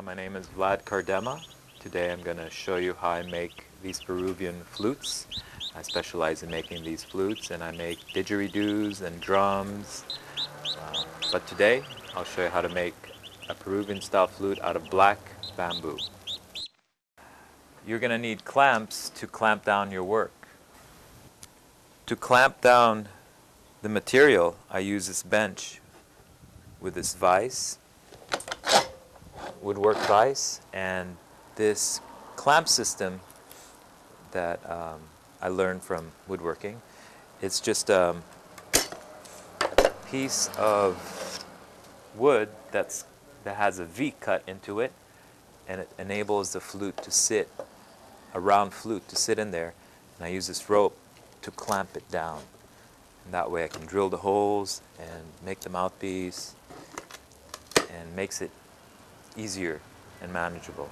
my name is Vlad Cardema. Today I'm going to show you how I make these Peruvian flutes. I specialize in making these flutes and I make didgeridoos and drums. Uh, but today I'll show you how to make a Peruvian style flute out of black bamboo. You're going to need clamps to clamp down your work. To clamp down the material, I use this bench with this vise woodwork vise and this clamp system that um, I learned from woodworking. It's just um, a piece of wood that's, that has a V cut into it and it enables the flute to sit, a round flute to sit in there. And I use this rope to clamp it down. And that way I can drill the holes and make the mouthpiece and makes it easier and manageable.